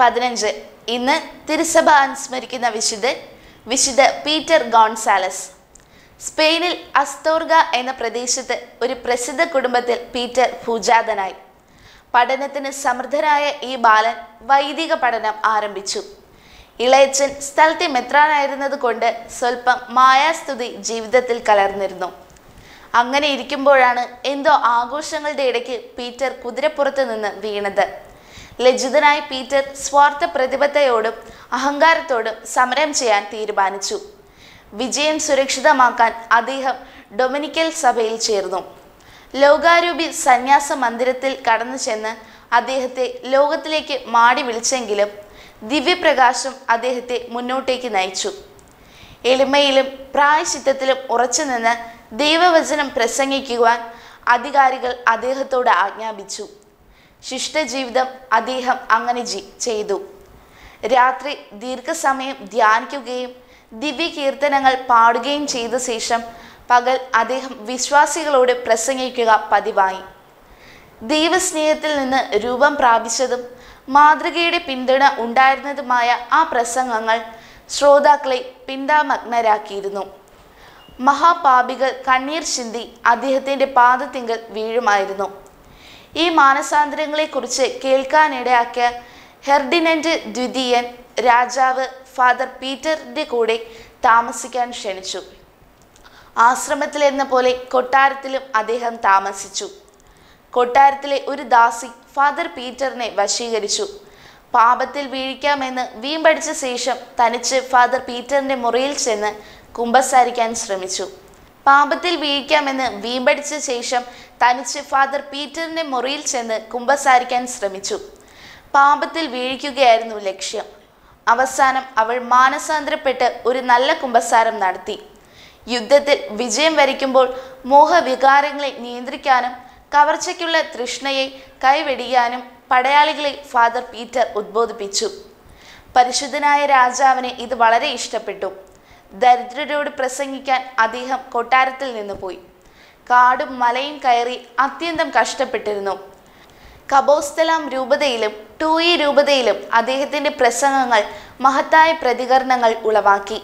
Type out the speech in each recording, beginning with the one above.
പതിനഞ്ച് ഇന്ന് തിരുസഭ അനുസ്മരിക്കുന്ന വിശുദ്ധൻ വിശുദ്ധ പീറ്റർ ഗോൺസാലസ്. സ്പെയിനിൽ അസ്തോർഗ എന്ന പ്രദേശത്ത് ഒരു പ്രസിദ്ധ കുടുംബത്തിൽ പീറ്റർ പൂജാതനായി പഠനത്തിന് സമൃദ്ധനായ ഈ ബാലൻ വൈദിക പഠനം ആരംഭിച്ചു. ഇളയച്ചൻ സ്ഥലത്തെ മെത്രാനായിരുന്നത് കൊണ്ട് സ്വല്പം മായാസ്തുതി ജീവിതത്തിൽ കലർന്നിരുന്നു. അങ്ങനെ ഇരിക്കുമ്പോഴാണ് എന്തോ ആഘോഷങ്ങളുടെ ഇടയ്ക്ക് പീറ്റർ കുതിരപ്പുറത്ത് നിന്ന് വീണത്. ലജ്ജിതനായ പീറ്റർ സ്വാർത്ഥ പ്രതിബദ്ധതയോടും അഹങ്കാരത്തോടും സമരം ചെയ്യാൻ തീരുമാനിച്ചു. വിജയം സുരക്ഷിതമാക്കാൻ അദ്ദേഹം ഡൊമിനിക്കൽ സഭയിൽ ചേർന്നു. ലോകാരൂപി സന്യാസ മന്ദിരത്തിൽ കടന്നു ചെന്ന് അദ്ദേഹത്തെ ലോകത്തിലേക്ക് മാടി വിളിച്ചെങ്കിലും ദിവ്യപ്രകാശം അദ്ദേഹത്തെ മുന്നോട്ടേക്ക് നയിച്ചു. എളിമയിലും പ്രായശിത്തത്തിലും ഉറച്ചുനിന്ന് ദൈവവചനം പ്രസംഗിക്കുവാൻ അധികാരികൾ അദ്ദേഹത്തോട് ആജ്ഞാപിച്ചു. ശിഷ്ടജീവിതം അദ്ദേഹം അങ്ങനെ ജി- ചെയ്തു. രാത്രി ദീർഘസമയം ധ്യാനിക്കുകയും ദിവ്യകീർത്തനങ്ങൾ പാടുകയും ചെയ്ത ശേഷം പകൽ അദ്ദേഹം വിശ്വാസികളോട് പ്രസംഗിക്കുക പതിവായി. ദൈവസ്നേഹത്തിൽ നിന്ന് രൂപം പ്രാപിച്ചതും മാതൃകയുടെ പിന്തുണ ഉണ്ടായിരുന്നതുമായ ആ പ്രസംഗങ്ങൾ ശ്രോതാക്കളെ പിന്താമഗ്നരാക്കിയിരുന്നു. മഹാപാപികൾ കണ്ണീർ ചിന്തി അദ്ദേഹത്തിന്റെ പാദത്തിങ്കൽ വീഴുമായിരുന്നു. ഈ മാനസാന്തരങ്ങളെക്കുറിച്ച് കേൾക്കാനിടയാക്കിയ ഹെർഡിനൻഡ് ദ്വിതീയൻ രാജാവ് ഫാദർ പീറ്ററിന്റെ കൂടെ താമസിക്കാൻ ക്ഷണിച്ചു. ആശ്രമത്തിലെന്ന പോലെ കൊട്ടാരത്തിലും അദ്ദേഹം താമസിച്ചു. കൊട്ടാരത്തിലെ ഒരു ദാസി ഫാദർ പീറ്ററിനെ വശീകരിച്ചു. പാപത്തിൽ വീഴിക്കാമെന്ന് വീമ്പടിച്ച ശേഷം തനിച്ച് ഫാദർ പീറ്ററിന്റെ മുറിയിൽ ചെന്ന് കുമ്പസാരിക്കാൻ ശ്രമിച്ചു. പാപത്തിൽ വീഴിക്കാമെന്ന് വീമ്പടിച്ച ശേഷം തനിച്ച് ഫാദർ പീറ്ററിന്റെ മുറിയിൽ ചെന്ന് കുമ്പസാരിക്കാൻ ശ്രമിച്ചു. പാപത്തിൽ വീഴിക്കുകയായിരുന്നു ലക്ഷ്യം. അവസാനം അവൾ മാനസാന്തരപ്പെട്ട് ഒരു നല്ല കുമ്പസാരം നടത്തി. യുദ്ധത്തിൽ വിജയം വരിക്കുമ്പോൾ മോഹവികാരങ്ങളെ നിയന്ത്രിക്കാനും കവർച്ചയ്ക്കുള്ള തൃഷ്ണയെ കൈവെടിയാനും പടയാളികളെ ഫാദർ പീറ്റർ ഉദ്ബോധിപ്പിച്ചു. പരിശുദ്ധനായ രാജാവിന് ഇത് വളരെ ഇഷ്ടപ്പെട്ടു. ദരിദ്രരോട് പ്രസംഗിക്കാൻ അദ്ദേഹം കൊട്ടാരത്തിൽ നിന്ന് പോയി. കാടും മലയും കയറി അത്യന്തം കഷ്ടപ്പെട്ടിരുന്നു. കബോസ്തലാം രൂപതയിലും ടൂയി രൂപതയിലും അദ്ദേഹത്തിന്റെ പ്രസംഗങ്ങൾ മഹത്തായ പ്രതികരണങ്ങൾ ഉളവാക്കി.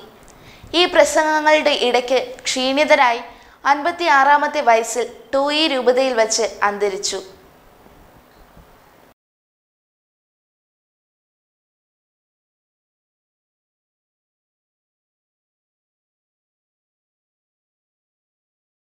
ഈ പ്രസംഗങ്ങളുടെ ഇടയ്ക്ക് ക്ഷീണിതരായി അൻപത്തി ആറാമത്തെ വയസ്സിൽ ടൂയി രൂപതയിൽ വച്ച് അന്തരിച്ചു.